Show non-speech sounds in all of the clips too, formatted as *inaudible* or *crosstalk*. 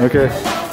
Okay.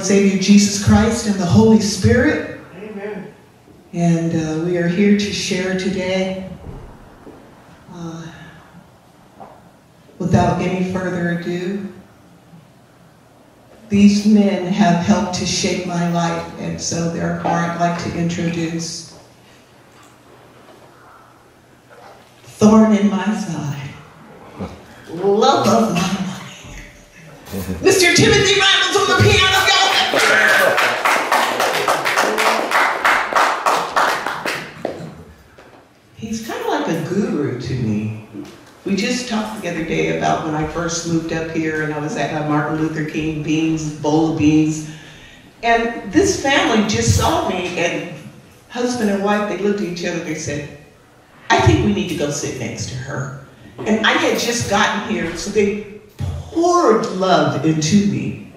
And Savior Jesus Christ and the Holy Spirit. Amen. And uh, we are here to share today. Uh, without any further ado, these men have helped to shape my life, and so therefore I'd like to introduce Thorn in my side, love of my life, Mr. Timothy Rundel on the piano. Go! He's kind of like a guru to me. We just talked the other day about when I first moved up here and I was at a Beans, bowl of beans. And this family just saw me and husband and wife, they looked at each other, they said, I think we need to go sit next to her. And I had just gotten here, so they poured love into me.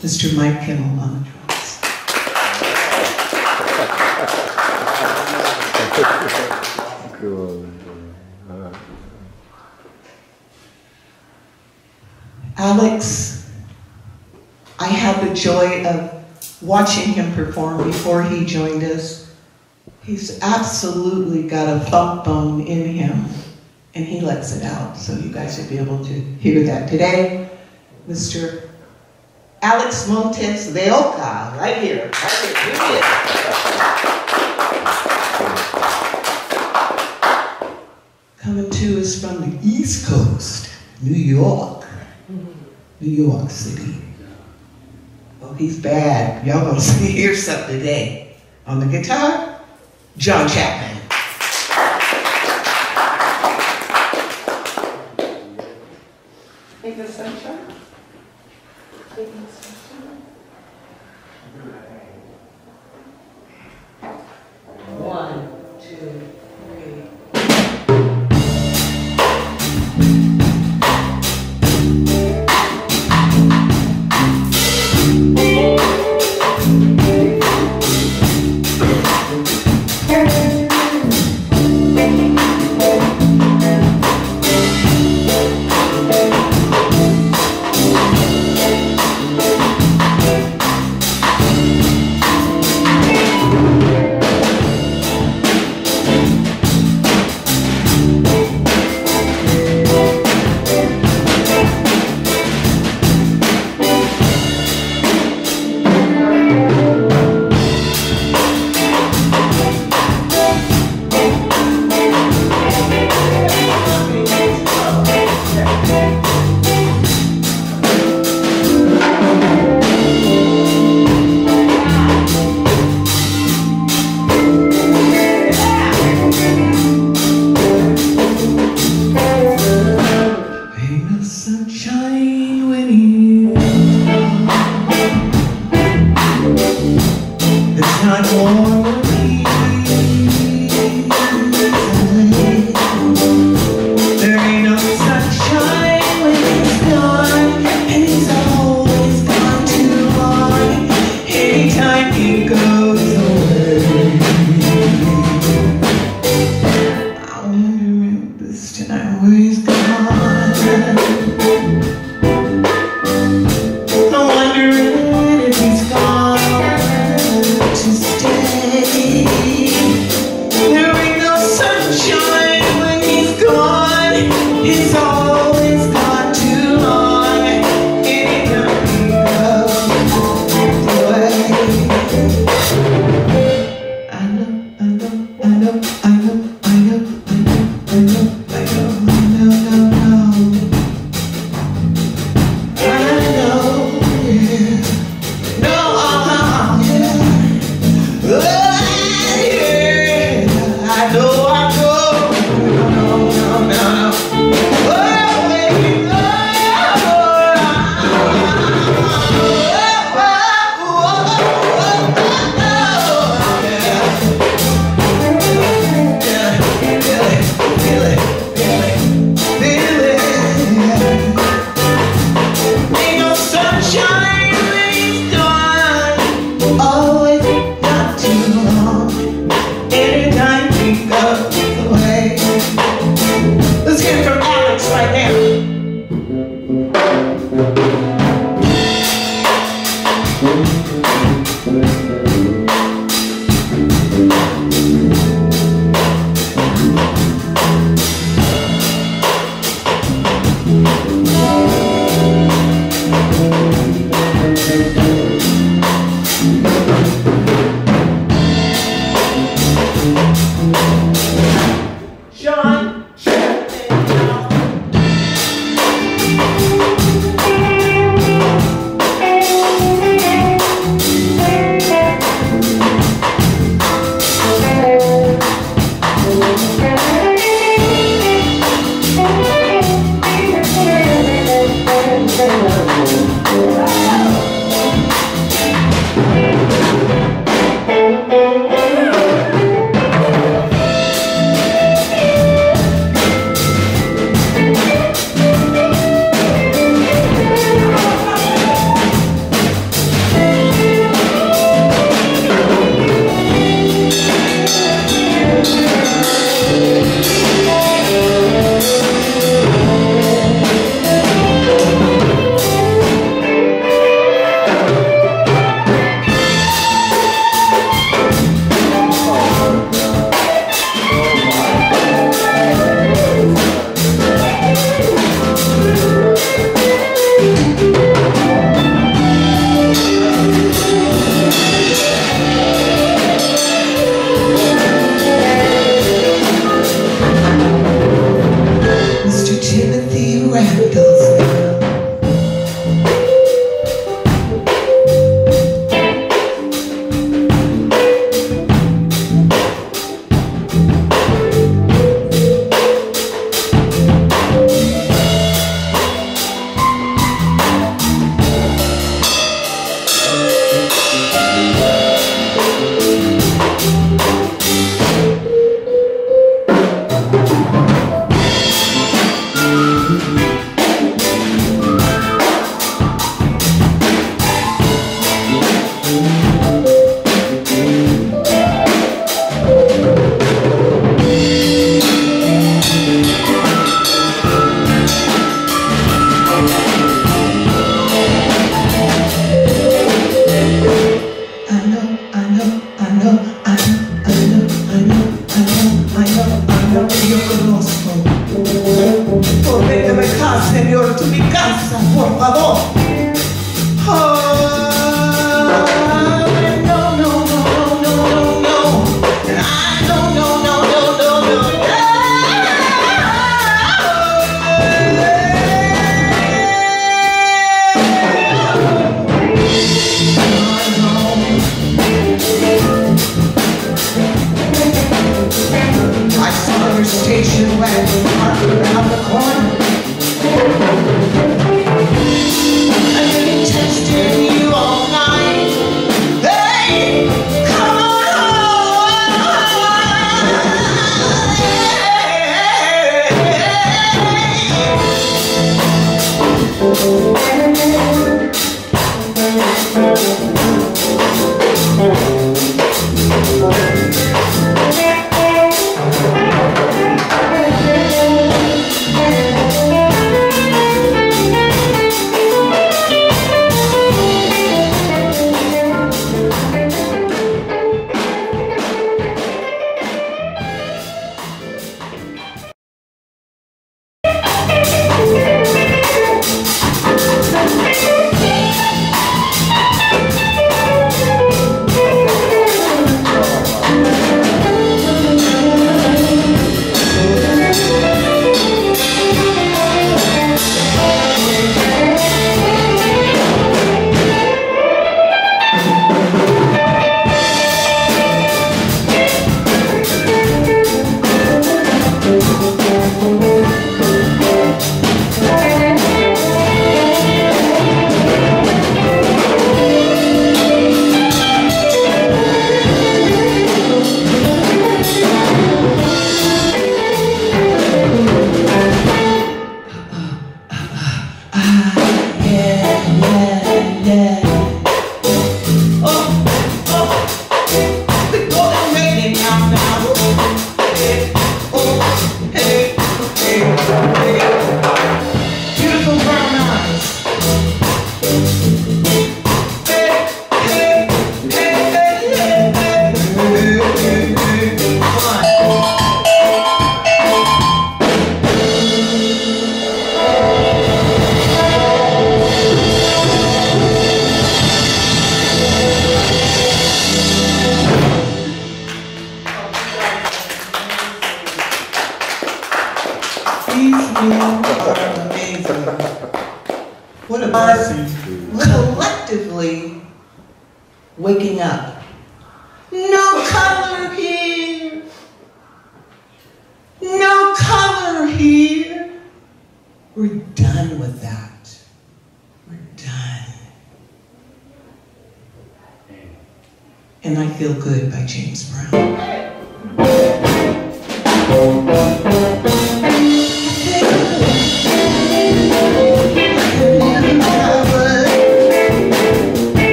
Mr. Mike Kimmel on the drums. *laughs* Alex, the joy of watching him perform before he joined us. He's absolutely got a funk bone in him, and he lets it out. So you guys will be able to hear that today. Mr. Alex Montes de Oca, right here. Right here. Coming to us from the East Coast, New York. New York City. He's bad. Y'all gonna *laughs* hear something today. On the guitar, John Chapman. Take sunshine. Sunshine.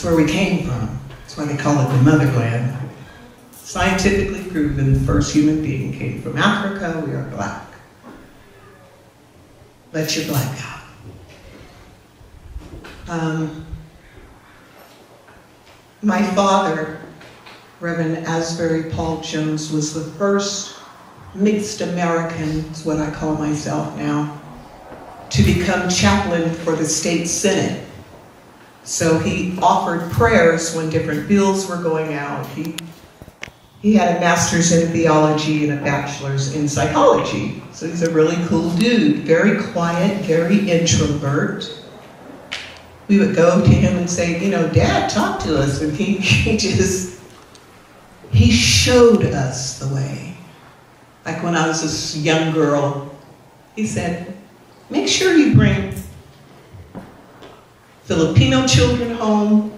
That's where we came from. That's why they call it the motherland. Scientifically proven, the first human being came from Africa. We are black. Let your black out. Um, my father, Reverend Asbury Paul Jones, was the first mixed American, is what I call myself now, to become chaplain for the state senate. So he offered prayers when different bills were going out. He, he had a master's in theology and a bachelor's in psychology. So he's a really cool dude, very quiet, very introvert we would go to him and say, you know, Dad, talk to us. And he, *laughs* he just, he showed us the way. Like when I was this young girl, he said, make sure you bring Filipino children home,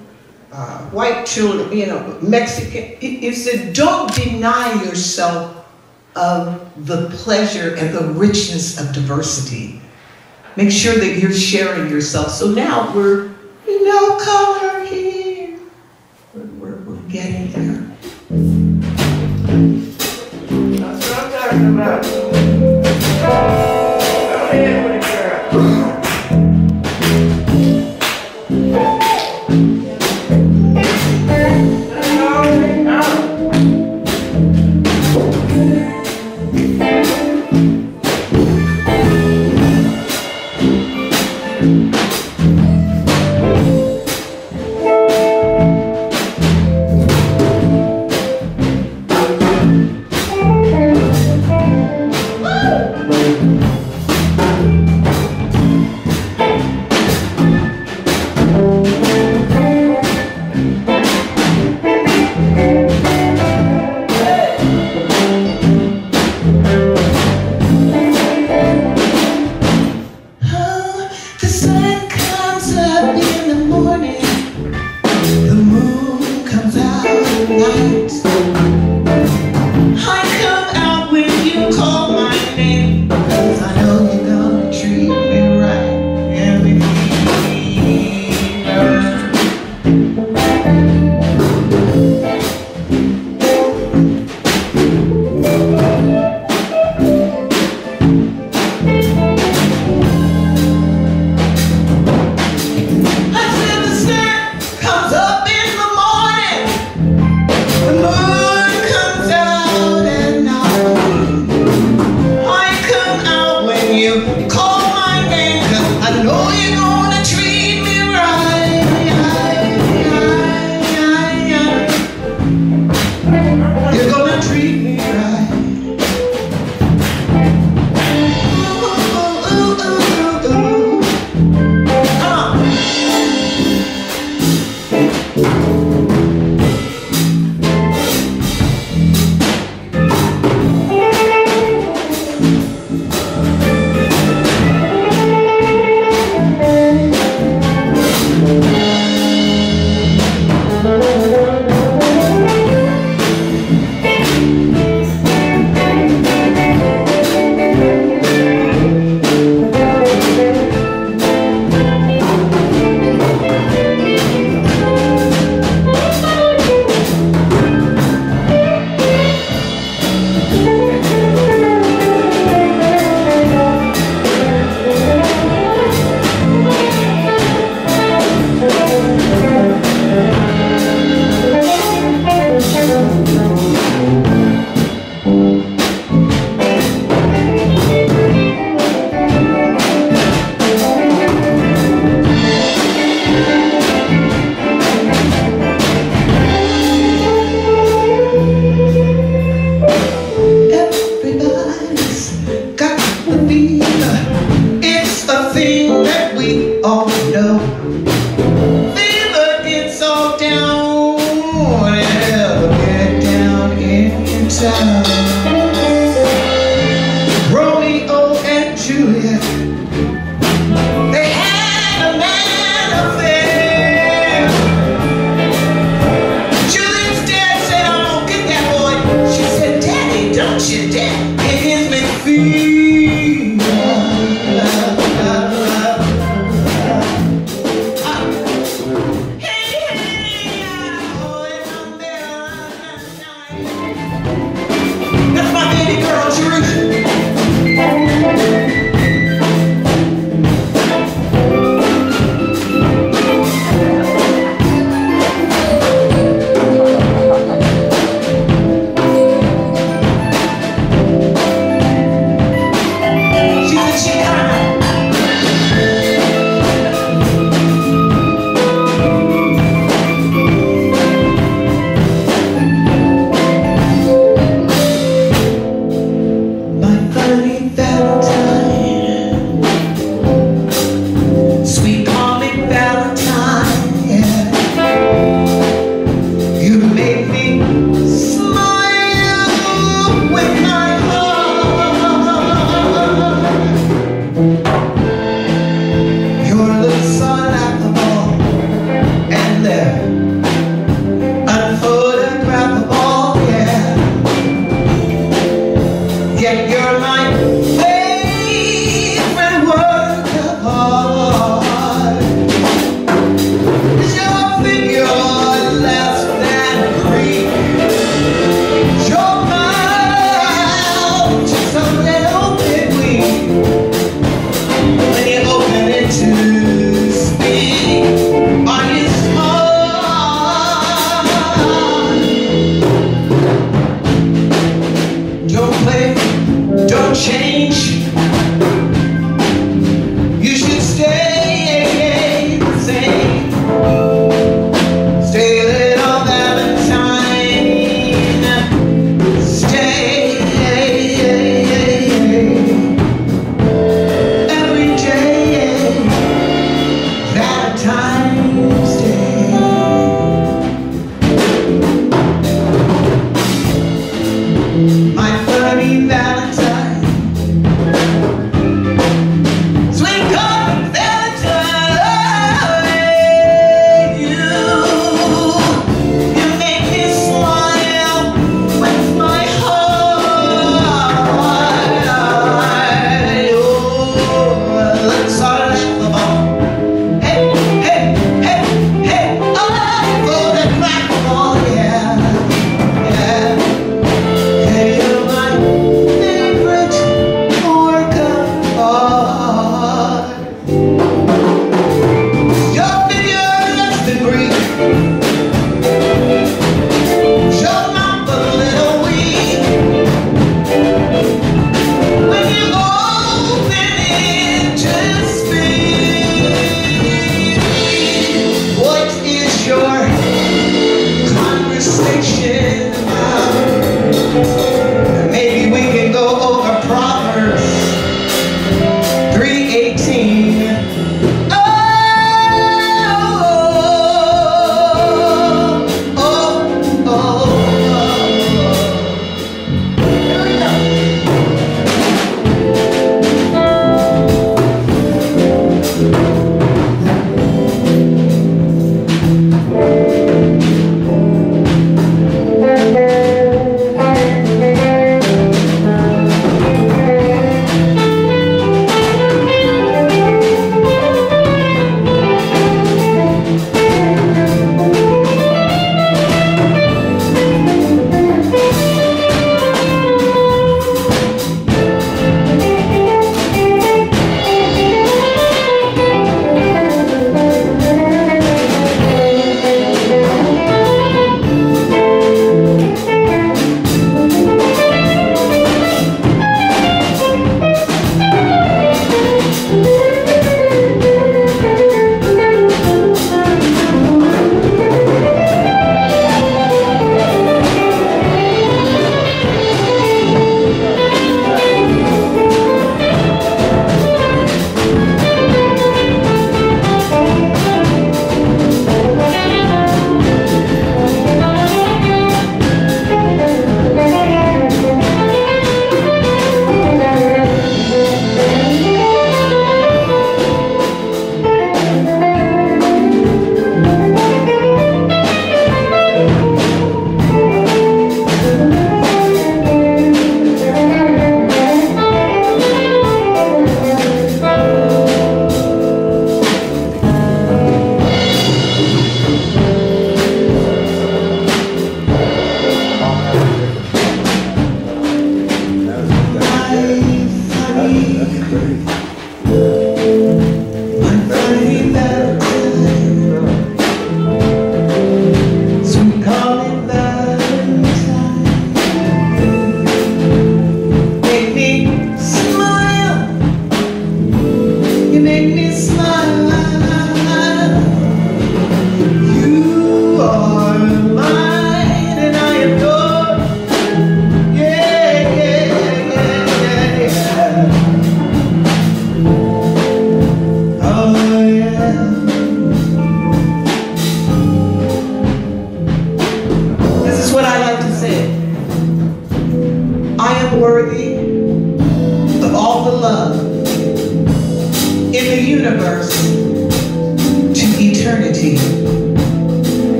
uh, white children, you know, Mexican. He said, don't deny yourself of the pleasure and the richness of diversity. Make sure that you're sharing yourself. So now we're you no color here. We're, we're, we're getting there. That's what I'm talking about. Go ahead with it, girl.